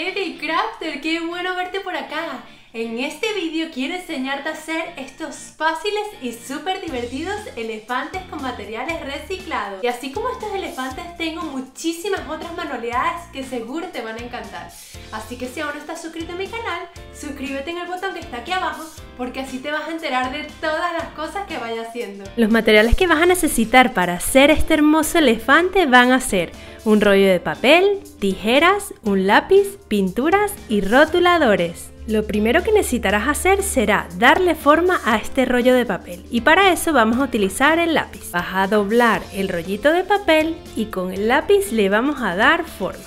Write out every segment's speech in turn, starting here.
Hey Crafter, qué bueno verte por acá. En este vídeo quiero enseñarte a hacer estos fáciles y súper divertidos elefantes con materiales reciclados. Y así como estos elefantes tengo muchísimas otras manualidades que seguro te van a encantar. Así que si aún no estás suscrito a mi canal, suscríbete en el botón que está aquí abajo porque así te vas a enterar de todas las cosas que vaya haciendo. Los materiales que vas a necesitar para hacer este hermoso elefante van a ser un rollo de papel, tijeras, un lápiz, pinturas y rotuladores. Lo primero que necesitarás hacer será darle forma a este rollo de papel y para eso vamos a utilizar el lápiz. Vas a doblar el rollito de papel y con el lápiz le vamos a dar forma.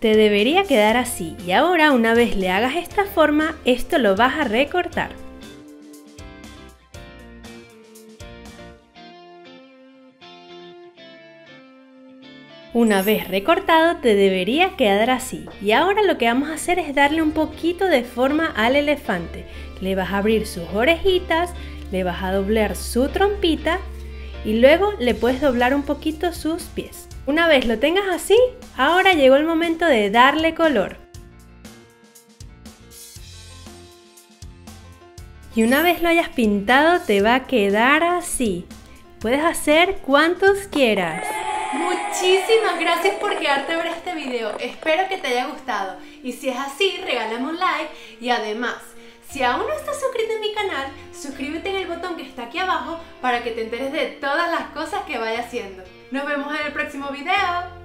Te debería quedar así y ahora una vez le hagas esta forma, esto lo vas a recortar. Una vez recortado te debería quedar así y ahora lo que vamos a hacer es darle un poquito de forma al elefante. Le vas a abrir sus orejitas, le vas a doblar su trompita y luego le puedes doblar un poquito sus pies. Una vez lo tengas así, ahora llegó el momento de darle color. Y una vez lo hayas pintado te va a quedar así. Puedes hacer cuantos quieras. Muchísimas gracias por quedarte a ver este video. Espero que te haya gustado. Y si es así, regálame un like. Y además, si aún no estás suscrito en mi canal, suscríbete en el botón que está aquí abajo para que te enteres de todas las cosas que vaya haciendo. Nos vemos en el próximo video.